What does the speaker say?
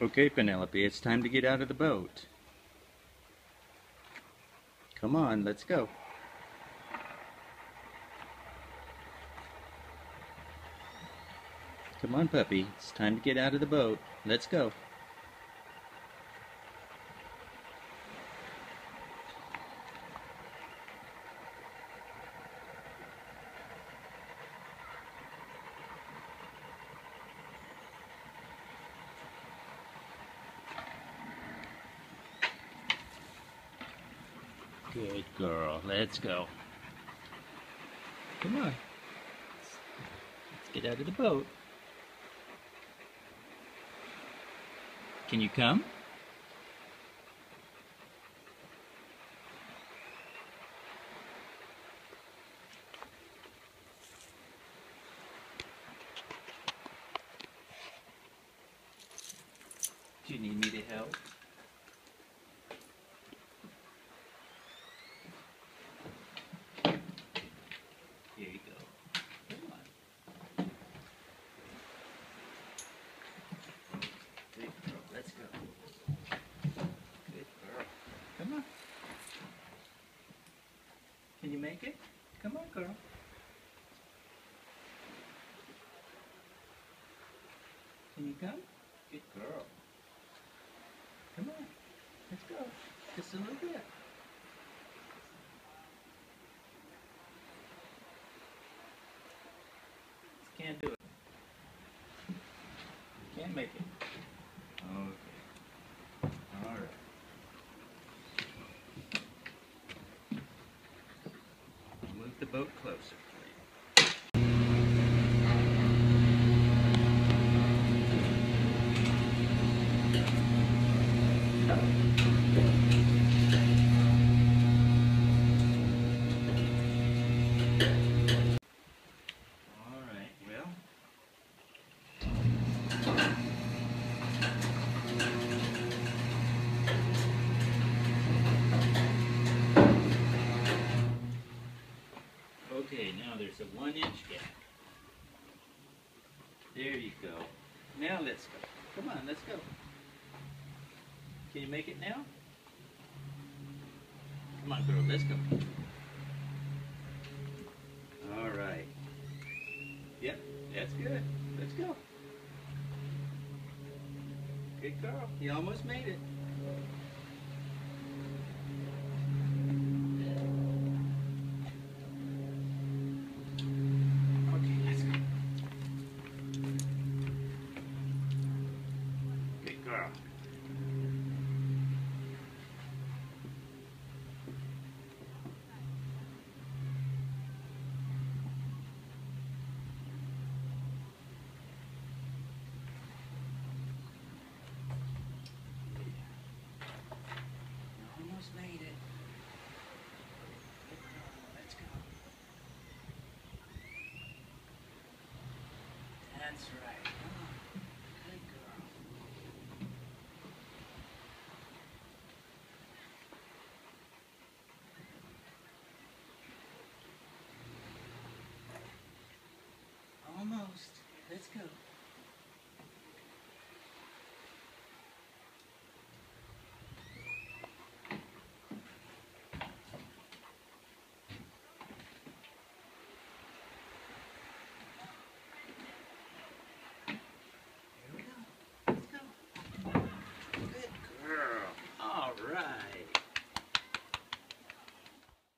Okay, Penelope, it's time to get out of the boat. Come on, let's go. Come on, puppy. It's time to get out of the boat. Let's go. Good girl. Let's go. Come on. Let's get out of the boat. Can you come? Do you need me to help? Here you go. Come on. Good girl. Let's go. Good girl. Come on. It? Come on, girl. Can you come? Good girl. Come on. Let's go. Just a little bit. Can't do it. Can't make it. Okay. All right. Move the boat closer. All right. Well. Okay, now there's a one inch gap. There you go. Now let's go. Come on, let's go. Can you make it now? Come on, girl, let's go. All right. Yep, that's good. Let's go. Good girl. You almost made it. That's right. Almost. Let's go.